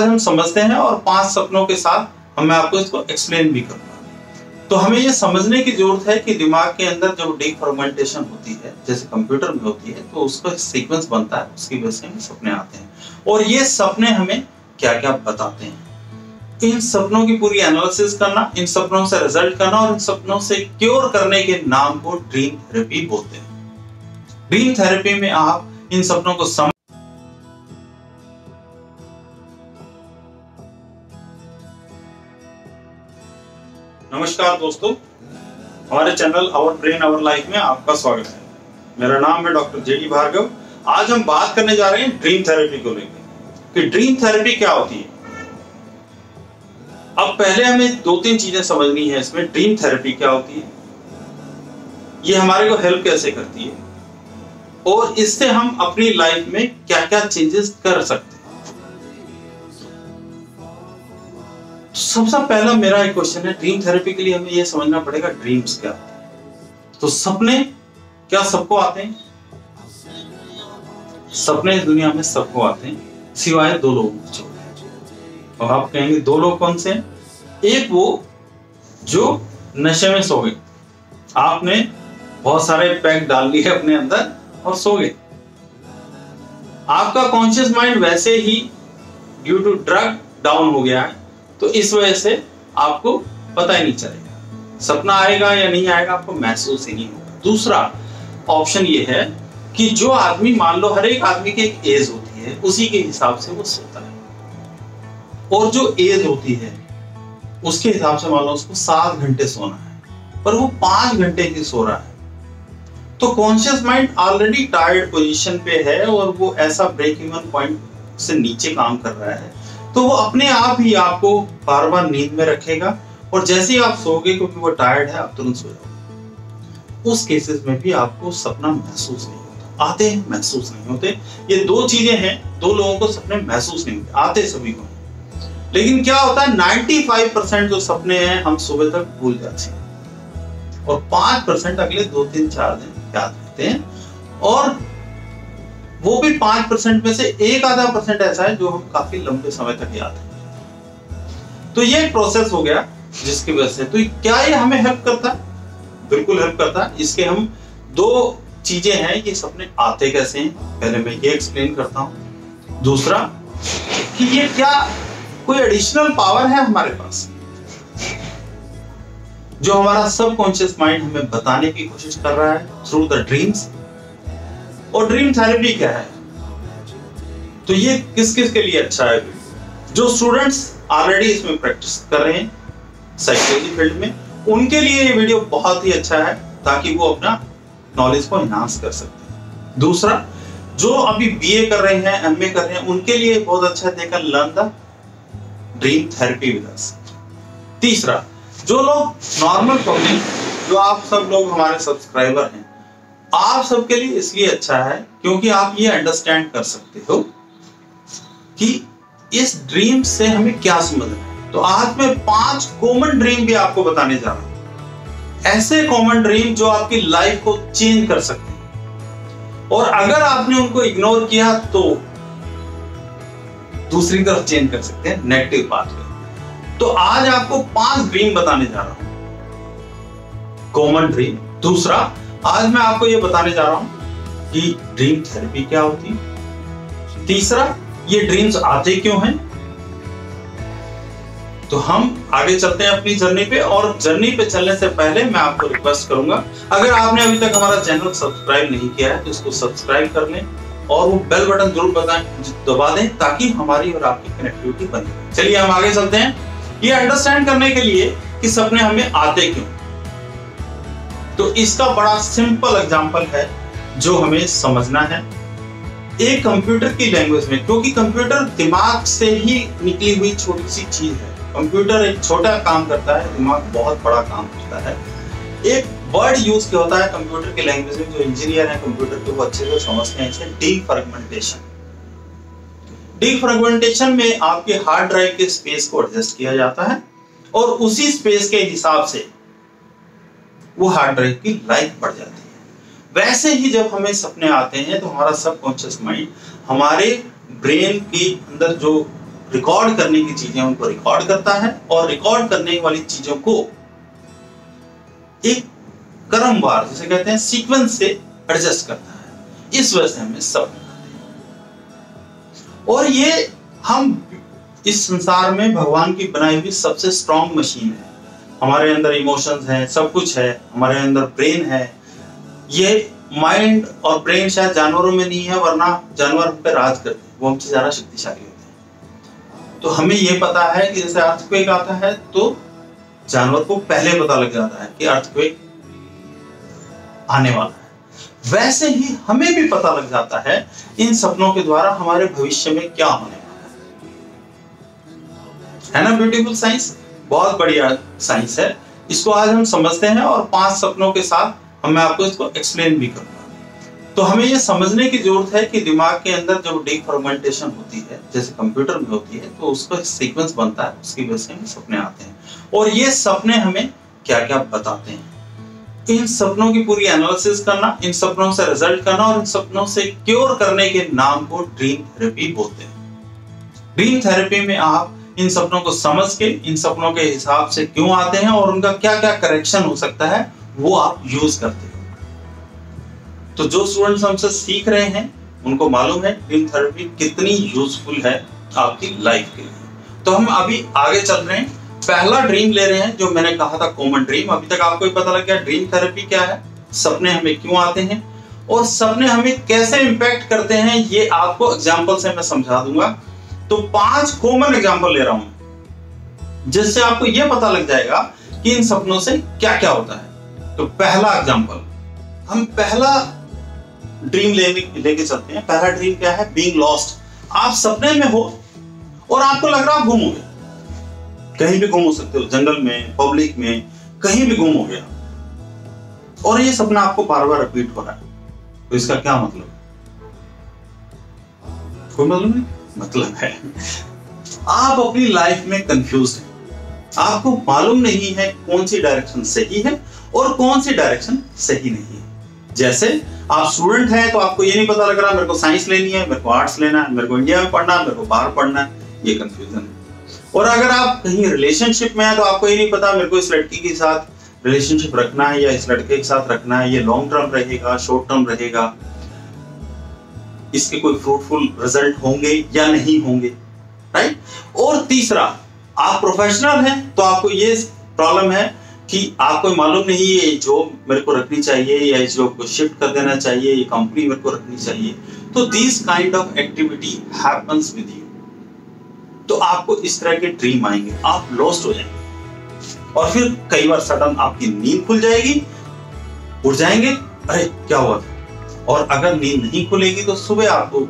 हम समझते हैं और पाँच सपनों के साथ मैं आपको इसको एक्सप्लेन भी करूँगा। तो हमें ये समझने की ज़रूरत है कि दिमाग के अंदर जब डिफॉर्मेंटेशन होती है, जैसे कंप्यूटर में होती है तो उसका सीक्वेंस बनता है, उसकी वजह से हमें सपने आते हैं। और ये सपने हमें क्या क्या बताते हैं? इन सपनों की पूरी एनालिसिस करना, इन सपनों से रिज़ल्ट करना और इन सपनों से क्योर करने के नाम को ड्रीम थेरेपी बोलते हैं। ड्रीम थेरेपी में आप इन सपनों को समझ नमस्कार दोस्तों, हमारे channel our brain our life में आपका स्वागत है। मेरा नाम है डॉक्टर जेडी भार्गव। आज हम बात करने जा रहे हैं ड्रीम थेरेपी को लेकर। कि ड्रीम थेरेपी क्या होती है? अब पहले हमें दो तीन चीज़ें समझनी है इसमें। ड्रीम थेरेपी क्या होती है? ये हमारे को हेल्प कैसे करती है? और इससे हम अपनी लाइफ में क्या क्या चेंजेस कर सकते हैं? सबसे पहला मेरा एक क्वेश्चन है ड्रीम थेरेपी के लिए हमें यह समझना पड़ेगा ड्रीम्स क्या तो सपने, क्या सबको आते हैं? सपने इस दुनिया में सबको आते हैं, सिवाय दो लोगों को और आप कहेंगे, दो लोग कौन से एक वो जो नशे में सो गए। आपने बहुत सारे पैक डाल लिए अपने अंदर और सो गए। आपका कॉन्शियस माइंड वैसे ही ड्यू टू ड्रग डाउन हो गया है। तो इस वजह से आपको पता ही नहीं चलेगा। सपना आएगा या नहीं आएगा, आपको महसूस ही नहीं होगा। दूसरा ऑप्शन ये है कि जो आदमी, मान लो हर एक आदमी की एक एज होती है, उसी के हिसाब से वो सोता है। और जो एज होती है, उसके हिसाब से मान लो उसको सात घंटे सोना है, पर वो पाँच घंटे ही सो रहा है। तो conscious mind already tired position पे है और वो ऐसा ब्रेक इवन पॉइंट से नीचे काम कर रहा है। तो वो अपने आप ही आपको बार बार नींद में रखेगा और जैसे ही आप सोगे क्योंकि वो टायर्ड है, आप तुरंत सो जाओगे। उस केसेस में भी आपको सपना महसूस नहीं होता। आते हैं, महसूस नहीं होते। ये दो चीज़ें हैं, दो लोगों को सपने महसूस नहीं होते। आते सभी को। लेकिन क्या होता है 95 परसेंट जो सपने हैं, हम सुबह तक भूल जाते हैं। और पाँच परसेंट अगले दो, तीन, चार दिन याद रहते हैं। और वो भी पाँच परसेंट में से एक आधा परसेंट ऐसा है जो हम काफ़ी लंबे समय तक याद है। तो ये प्रोसेस हो गया, जिसकी वजह से। तो क्या ये हमें हेल्प करता? बिल्कुल हेल्प करता। इसके हम दो चीज़ें हैं, ये सपने आते कैसे हैं, पहले मैं ये एक्सप्लेन करता हूँ। दूसरा, कि ये क्या कोई एडिशनल पावर है हमारे पास? जो हमारा सबकॉन्शियस माइंड हमें बताने की कोशिश कर रहा है थ्रू द ड्रीम्स और ड्रीम थेरेपी क्या है? तो ये किस किस के लिए अच्छा है? जो स्टूडेंट्स ऑलरेडी इसमें प्रैक्टिस कर रहे हैं साइकोलॉजी फ़ील्ड में, उनके लिए ये वीडियो बहुत ही अच्छा है, ताकि वो अपना नॉलेज को एनहांस कर सकते दूसरा, जो अभी बीए कर रहे हैं एमए कर रहे हैं, उनके लिए बहुत अच्छा देकर learn the dream therapy with us तीसरा, जो लोग नॉर्मल पब्लिक जो आप सब लोग हमारे सब्सक्राइबर हैं आप सबके लिए इसलिए अच्छा है क्योंकि आप ये अंडरस्टैंड कर सकते हो कि इस ड्रीम से हमें क्या समझ है। तो आज मैं पाँच कॉमन ड्रीम भी आपको बताने जा रहा हूँ। ऐसे कॉमन ड्रीम जो आपकी लाइफ को चेंज कर सकते हैं। और अगर आपने उनको इग्नोर किया तो दूसरी तरफ़ चेंज कर सकते हैं नेगेटिव बात में तो आज आपको पाँच ड्रीम बताने जा रहा हूँ। कॉमन ड्रीम दूसरा आज मैं आपको ये बताने जा रहा हूँ कि ड्रीम थेरेपी क्या होती है। तीसरा, ये ड्रीम्स आते क्यों हैं? तो हम आगे चलते हैं अपनी जर्नी पे और जर्नी पे चलने से पहले मैं आपको रिक्वेस्ट करूँगा, अगर आपने अभी तक हमारा चैनल सब्सक्राइब नहीं किया है तो इसको सब्सक्राइब कर लें और वो बेल बटन ज़रूर बताएँ, दबा दें ताकि हमारी और आपकी कनेक्टिविटी बने। चलिए हम आगे चलते हैं। ये अंडरस्टैंड करने के लिए कि सपने हमें आते क्यों तो इसका बड़ा सिंपल एग्ज़ाम्पल है जो हमें समझना है। एक कंप्यूटर की लैंग्वेज में, क्योंकि कंप्यूटर दिमाग से ही निकली हुई छोटी सी चीज़ है। कंप्यूटर एक छोटा काम करता है, दिमाग बहुत बड़ा काम करता है। एक वर्ड यूज़ किया होता है कंप्यूटर की लैंग्वेज में? जो इंजीनियर है कंप्यूटर के, वो अच्छे से समझते हैं, इसे डीफ्रेगमेंटेशन डीफ्रेगमेंटेशन में आपके हार्ड ड्राइव के स्पेस को एडजस्ट किया जाता है और उसी स्पेस के हिसाब से वो हार्ड ड्राइव की लाइफ बढ़ जाती है। वैसे ही जब हमें सपने आते हैं तो हमारा सबकॉन्शियस माइंड हमारे ब्रेन के अंदर जो रिकॉर्ड करने की चीज़ें उनको रिकॉर्ड करता है और रिकॉर्ड करने वाली चीज़ों को एक क्रमवार, जिसे कहते हैं सीक्वेंस से एडजस्ट करता है। इस वजह से हमें सब और ये हम इस संसार में भगवान की बनाई हुई सबसे स्ट्रॉन्ग मशीन है। हमारे अंदर इमोशंस हैं, सब कुछ है, हमारे अंदर ब्रेन है। ये माइंड और ब्रेन शायद जानवरों में नहीं है, वरना जानवर पे राज करते हैं। वो हमसे ज़्यादा शक्तिशाली होते हैं। तो हमें ये पता है कि जैसे अर्थक्वेक आता है तो जानवर को पहले पता लग जाता है कि अर्थक्वेक आने वाला है। वैसे ही हमें भी पता लग जाता है, इन सपनों के द्वारा हमारे भविष्य में क्या होने वाला है। है ना ब्यूटीफुल साइंस बहुत बढ़िया साइंस है। इसको आज हम समझते हैं और पाँच सपनों के साथ हम मैं आपको इसको एक्सप्लेन भी करूँगा। तो हमें यह समझने की ज़रूरत है कि दिमाग के अंदर जब डीफॉर्मेंटेशन होती है, जैसे कंप्यूटर में होती है तो उसका सीक्वेंस बनता है, उसकी वजह से हमें सपने आते हैं। और ये सपने हमें क्या क्या बताते हैं? इन सपनों की पूरी एनालिसिस करना, इन सपनों से रिज़ल्ट करना और इन सपनों से क्योर करने के नाम को ड्रीम थेरेपी बोलते हैं। ड्रीम थेरेपी में आप इन सपनों को समझ के, इन सपनों के हिसाब से क्यों आते हैं और उनका क्या क्या करेक्शन हो सकता है, वो आप यूज़ करते हो। तो जो स्टूडेंट्स हमसे सीख रहे हैं, उनको मालूम है ड्रीम थेरेपी कितनी यूजफुल है आपकी लाइफ के लिए। तो हम अभी आगे चल रहे हैं। पहला ड्रीम ले रहे हैं, जो मैंने कहा था कॉमन ड्रीम अभी तक आपको पता लग गया ड्रीम थेरेपी क्या है। सपने हमें क्यों आते हैं और सपने हमें कैसे इंपैक्ट करते हैं, ये आपको एग्ज़ाम्पल से मैं समझा दूँगा। तो पाँच कॉमन एग्ज़ाम्पल ले रहा हूँ जिससे आपको यह पता लग जाएगा कि इन सपनों से क्या क्या होता है। तो पहला एग्ज़ाम्पल हम पहला ड्रीम लेने लेके चलते हैं। पहला ड्रीम क्या है? बीइंग लॉस्ट आप सपने में हो और आपको लग रहा आप घूमोगे कहीं भी हो सकते हो, जंगल में पब्लिक में, कहीं भी गुम हो गया। और ये सपना आपको बार बार रिपीट हो रहा है। तो इसका क्या मतलब? कोई मतलब नहीं? मतलब है। आप अपनी लाइफ में कंफ्यूज हैं। आपको मालूम नहीं है कौन सी डायरेक्शन सही है और कौन सी डायरेक्शन सही नहीं है। जैसे आप स्टूडेंट हैं तो आपको ये नहीं पता लग रहा, मेरे को साइंस लेनी है, मेरे को आर्ट्स लेना है, मेरे को इंडिया में पढ़ना है, मेरे को बाहर पढ़ना है, ये कंफ्यूजन है। और अगर आप कहीं रिलेशनशिप में है तो आपको ये नहीं पता, मेरे को इस लड़की के साथ रिलेशनशिप रखना है या इस लड़के के साथ रखना है, ये लॉन्ग टर्म रहेगा शॉर्ट टर्म रहेगा। इसके कोई फ्रूटफुल रिज़ल्ट होंगे या नहीं होंगे राइट और तीसरा, आप प्रोफेशनल हैं तो आपको ये प्रॉब्लम है कि आपको मालूम नहीं ये जॉब मेरे को रखनी चाहिए या इस जॉब को शिफ्ट कर देना चाहिए, ये कंपनी मेरे को रखनी चाहिए। तो this kind of activity happens with you तो आपको इस तरह के ड्रीम आएँगे, आप लॉस्ट हो जाएँगे। और फिर कई बार सडन आपकी नींद खुल जाएगी, उठ जाएँगे, अरे, क्या हुआ और अगर नींद नहीं खुलेगी तो सुबह आपको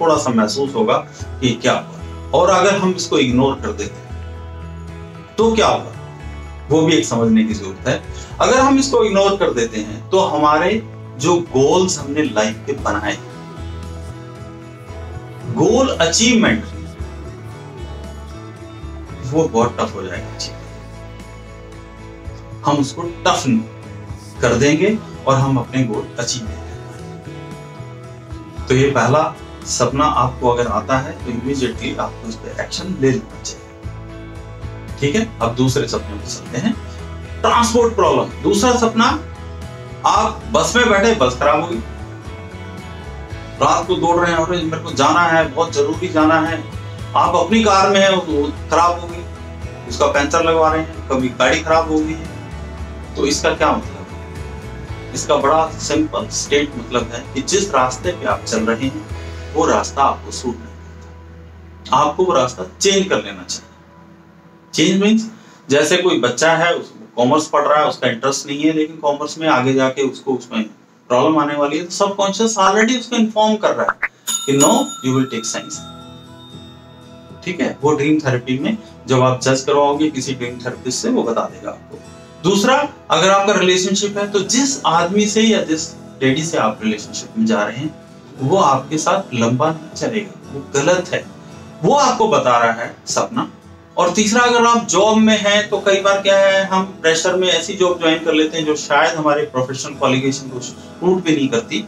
थोड़ा सा महसूस होगा कि क्या हुआ। और अगर हम इसको इग्नोर कर देते हैं तो क्या होगा वो भी एक समझने की ज़रूरत है। अगर हम इसको इग्नोर कर देते हैं तो हमारे जो गोल्स हमने लाइफ के बनाए गोल अचीवमेंट वो बहुत टफ हो जाएगा हम उसको टफ कर देंगे और हम अपने गोल अचीव कर तो ये पहला सपना आपको अगर आता है तो इमीजिएटली आपको इस पर एक्शन ले लेना चाहिए। ठीक है? अब दूसरे सपने को चलते हैं। ट्रांसपोर्ट प्रॉब्लम दूसरा सपना, आप बस में बैठे, बस खराब होगी रात को दौड़ रहे हैं, और मेरे को जाना है, बहुत ज़रूरी जाना है। आप अपनी कार में है वो खराब होगी उसका पंचर लगवा रहे हैं, कभी गाड़ी खराब हो गई है। तो इसका क्या मतलब? इसका बड़ा सिंपल स्टेट मतलब है कि जिस रास्ते पे आप चल रहे हैं, वो रास्ता आपको सूट नहीं करता। आपको वो रास्ता चेंज कर लेना चाहिए। चेंज मीन्स जैसे कोई बच्चा है कॉमर्स पढ़ रहा है, उसका इंटरेस्ट नहीं है, लेकिन कॉमर्स में आगे जाके उसको उसमें प्रॉब्लम आने वाली है तो सबकॉन्शियस ऑलरेडी उसको इन्फॉर्म कर रहा है कि no you will take science ठीक है? वो ड्रीम थेरेपी में जब आप जज करवाओगे, किसी ड्रीम थेरेपिस्ट से, वो बता देगा आपको। दूसरा, अगर आपका रिलेशनशिप है तो जिस आदमी से या जिस लेडी से आप रिलेशनशिप में जा रहे हैं, वो आपके साथ लंबा नहीं चलेगा। वो गलत है। वो आपको बता रहा है सपना। और तीसरा, अगर आप जॉब में हैं तो कई बार क्या है, हम प्रेशर में ऐसी जॉब ज्वाइन कर लेते हैं जो शायद हमारे प्रोफेशनल क्वालिफिकेशन को सूट भी नहीं करती।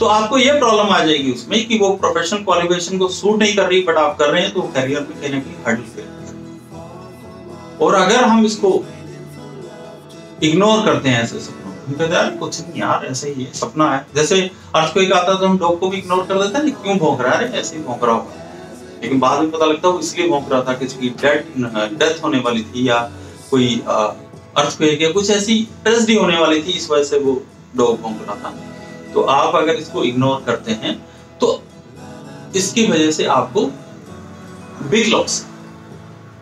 तो आपको ये प्रॉब्लम आ जाएगी उसमें कि वो प्रोफेशनल क्वालिफिकेशन को सूट नहीं कर रही बट आप कर रहे हैं तो करियर में कहीं ना कहीं हर्डल और अगर हम इसको इग्नोर करते हैं ऐसे सपनों हम कहते हैं, कुछ नहीं यार, ऐसे ही है, सपना है। जैसे अर्थ को आता तो हम डॉग को भी इग्नोर कर देते हैं क्यों भोंक रहा है? ऐसे ही भोंक रहा होगा। लेकिन बाद में पता लगता है वो इसलिए भोंक रहा था की डेथ डेथ होने वाली थी या कोई अर्थ को या कुछ ऐसी ट्रेजिडी होने वाली थी, इस वजह से वो डॉग भोंक रहा था। तो आप अगर इसको इग्नोर करते हैं तो इसकी वजह से आपको बिग लॉस,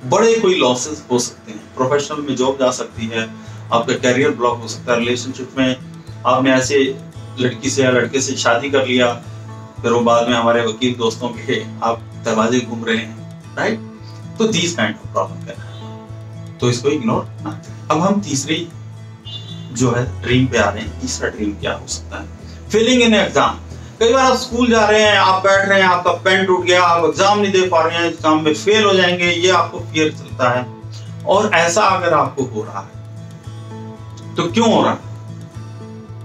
बड़े कोई लॉसेस हो सकते हैं। प्रोफेशनल में जॉब जा सकती है आपका करियर ब्लॉक हो सकता है रिलेशनशिप में आपने ऐसे लड़की से या लड़के से शादी कर लिया, फिर वो बाद में हमारे वकील दोस्तों के आप दरवाजे घूम रहे हैं राइट तो दीज काइंड ऑफ़ प्रॉब्लम है। तो इसको इग्नोर ना अब हम तीसरी जो है ड्रीम पे आ रहे हैं। तीसरा ड्रीम क्या हो सकता है? फेलिंग इन एग्ज़ाम कई बार आप स्कूल जा रहे हैं, आप बैठ रहे हैं, आपका पेन टूट गया, आप एग्ज़ाम नहीं दे पा रहे हैं एग्ज़ाम में फेल हो जाएँगे, ये आपको फियर चलता है। और ऐसा अगर आपको हो रहा है तो क्यों हो रहा?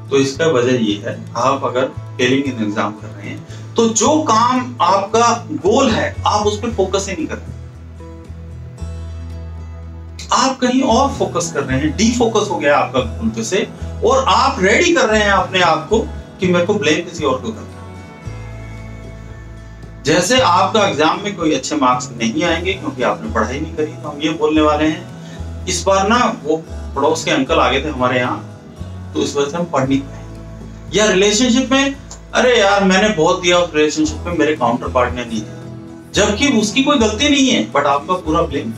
तो इसका वजह ये है, आप अगर फेलिंग इन एग्ज़ाम कर रहे हैं तो जो काम आपका गोल है, आप उस पर फोकस ही नहीं कर रहे। आप कहीं और फोकस कर रहे हैं डी फोकस हो गया आपका गोल पे से, और आप रेडी कर रहे हैं अपने आप को कि मेरे को ब्लेम किसी और को करना जैसे आपका एग्ज़ाम में कोई अच्छे मार्क्स नहीं आएँगे, क्योंकि आपने पढ़ाई नहीं करी तो हम ये बोलने वाले हैं, इस बार ना वो पड़ोस के अंकल आ गए थे हमारे यहाँ तो इस वजह से हम पढ़ नहीं पाए। या रिलेशनशिप में, अरे यार, मैंने बहुत दिया उस रिलेशनशिप में, मेरे काउंटर पार्ट ने नहीं दिया जबकि उसकी कोई गलती नहीं है बट आपका पूरा ब्लेम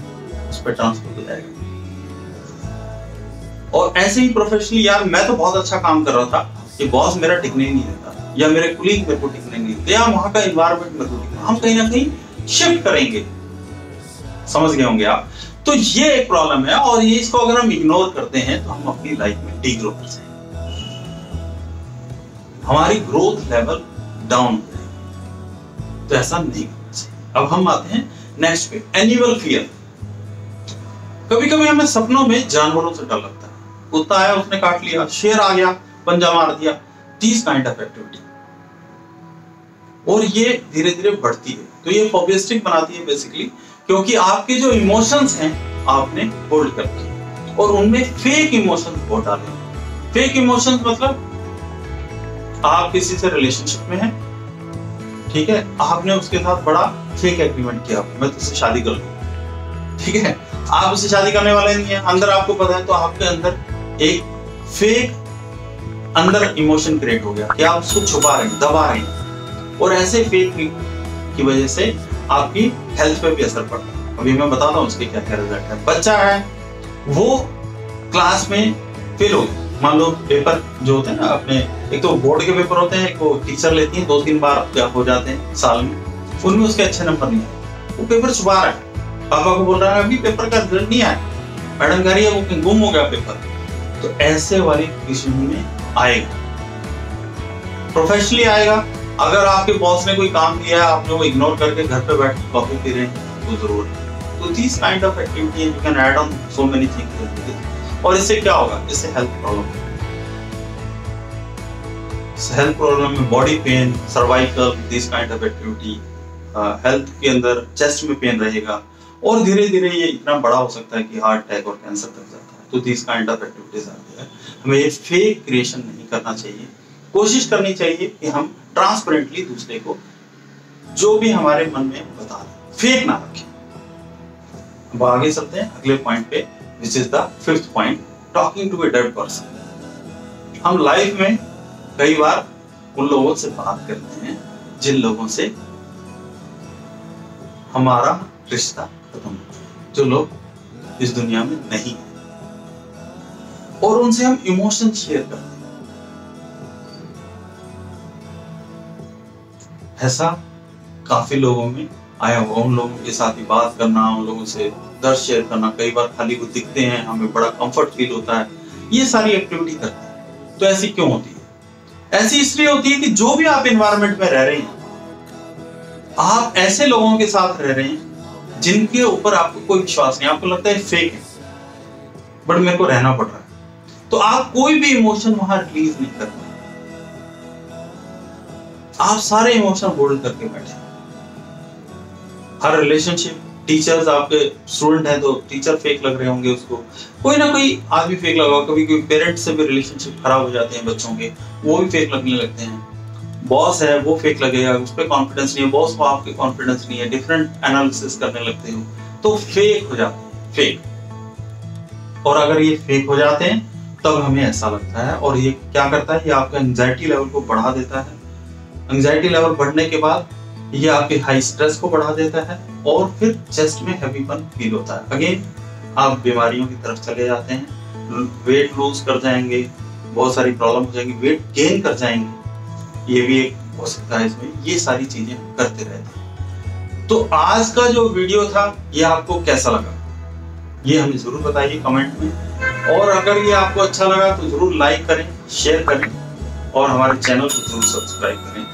उस पर ट्रांसफ़र हो जाएगा। और ऐसे ही प्रोफेशनली यार, मैं तो बहुत अच्छा काम कर रहा था कि बॉस मेरा टिकने नहीं देता, या मेरे कुलीग मेरे को टिकने नहीं देते, या वहाँ का इन्वायरमेंट मेरे को हम कहीं ना कहीं शिफ्ट करेंगे। समझ गए होंगे आप? तो ये एक प्रॉब्लम है और ये इसको अगर हम इग्नोर करते हैं तो हम अपनी लाइफ में डी ग्रो कर जाएँगे। हमारी ग्रोथ लेवल डाउन तो ऐसा नहीं अब हम आते हैं नेक्स्ट पे एनिमल फियर कभी कभी हमें सपनों में जानवरों से डर लगता है। कुत्ता आया, उसने काट लिया, शेर आ गया, पंजा मार दिया तीस काइंड ऑफ़ एक्टिविटी और ये धीरे धीरे बढ़ती है। तो ये फोबिस्टिक बनाती है बेसिकली क्योंकि आपके जो इमोशंस हैं, आपने होल्ड कर दिए। और उनमें फेक इमोशंस बहुत डाले फेक इमोशंस मतलब आप किसी से रिलेशनशिप में हैं, ठीक है? आपने उसके साथ बड़ा फेक एग्रीमेंट किया। मैं तुझसे शादी कर लू। ठीक है? आप उससे शादी करने वाले नहीं है। अंदर आपको पता है तो आपके अंदर एक फेक अंदर इमोशन क्रिएट हो गया कि आप उसको छुपा रहे हैं, दबा रहे हैं। और ऐसे फेक की वजह से आपकी हेल्थ पे भी असर पड़ता है। अभी मैं बताता हूँ उसके क्या क्या रिज़ल्ट है। बच्चा है, वो क्लास में फेल हो गया। मान लो पेपर जो होते हैं ना, अपने, एक तो बोर्ड के पेपर होते हैं, एक वो टीचर लेती है दो तीन बार हो जाते हैं साल में, उनमें उसके अच्छे नंबर नहीं आए वो पेपर छुपा रहा है। पापा को बोल रहा है, अभी पेपर का रिज़ल्ट नहीं आया। मैडम कह रही है, वो गुम हो गया पेपर तो ऐसे वाली में आएगा। प्रोफेशनली आएगा। अगर आपके बॉस ने कोई काम किया है, आपने वो इग्नोर करके घर पे बैठ कॉफ़ी पी रहे हैं तो ज़रूर। तो this kind of activity you can add on so many things और इससे क्या होगा? इससे हेल्थ प्रॉब्लम हेल्थ प्रॉब्लम में body pain cervical this kind of activity health के अंदर चेस्ट में पेन रहेगा। और धीरे धीरे ये इतना बड़ा हो सकता है कि हार्ट अटैक और कैंसर तक जाता है। तो this kind of activities are there हमें ये फेक क्रिएशन नहीं करना चाहिए। कोशिश करनी चाहिए कि हम ट्रांसपेरेंटली दूसरे को जो भी हमारे मन में बता दें। फेक ना रखें। अब आगे चलते हैं, अगले पॉइंट पे which is the fifth point talking to a dead person हम लाइफ में कई बार उन लोगों से बात करते हैं, जिन लोगों से हमारा रिश्ता खत्म जो लोग इस दुनिया में नहीं है। और उनसे हम इमोशन शेयर करते हैं। ऐसा काफ़ी लोगों में आया हुआ। उन लोगों के साथ ही बात करना, उन लोगों से दर्द शेयर करना। कई बार खाली वो दिखते हैं, हमें बड़ा कंफर्ट फील होता है। ये सारी एक्टिविटी करते हैं। तो ऐसी क्यों होती है? ऐसी इसलिए होती है कि जो भी आप इन्वायरमेंट में रह रहे हैं, आप ऐसे लोगों के साथ रह रहे हैं जिनके ऊपर आपको कोई विश्वास नहीं। आपको लगता है फेक है बट मेरे को रहना पड़ रहा है। तो आप कोई भी इमोशन वहाँ रिलीज़ नहीं कर आप सारे इमोशन होल्ड करके बैठे हर रिलेशनशिप टीचर्स आपके स्टूडेंट हैं तो टीचर फेक लग रहे होंगे उसको। कोई ना कोई आदमी फेक लगा कभी कोई पेरेंट्स से भी रिलेशनशिप खराब हो जाते हैं बच्चों के, वो भी फेक लगने लगते हैं। बॉस है, वो फेक लगेगा, उस पर कॉन्फिडेंस नहीं है। बॉस को आपके कॉन्फिडेंस नहीं है डिफरेंट एनालिसिस करने लगते हो। तो फेक हो जाते हैं फेक और अगर ये फेक हो जाते हैं, तब हमें ऐसा लगता है और ये क्या करता है? ये आपका एंजाइटी लेवल को बढ़ा देता है। एंजाइटी लेवल बढ़ने के बाद ये आपके हाई स्ट्रेस को बढ़ा देता है और फिर चेस्ट में हैवीपन फील होता है। अगेन आप बीमारियों की तरफ़ चले जाते हैं वेट लूज कर जाएँगे, बहुत सारी प्रॉब्लम हो जाएँगी वेट गेन कर जाएँगे। ये भी एक हो सकता है इसमें, ये सारी चीज़ें करते रहते हैं। तो आज का जो वीडियो था, ये आपको कैसा लगा? ये हमें ज़रूर बताइए कमेंट में। और अगर ये आपको अच्छा लगा तो ज़रूर लाइक करें शेयर करें। और हमारे चैनल को ज़रूर सब्सक्राइब करें।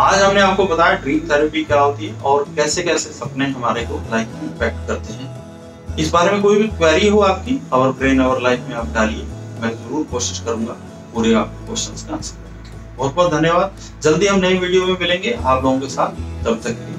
आज हमने आपको बताया ड्रीम थेरेपी क्या होती है और कैसे कैसे सपने हमारे को लाइफ में इम्पैक्ट करते हैं। इस बारे में कोई भी क्वेरी हो आपकी और ब्रेन और लाइफ में आप डालिए, मैं ज़रूर कोशिश करूँगा पूरे आपके क्वेश्चन का आंसर बहुत बहुत धन्यवाद। जल्दी हम नई वीडियो में मिलेंगे। आप लोगों के साथ तब तक के लिए।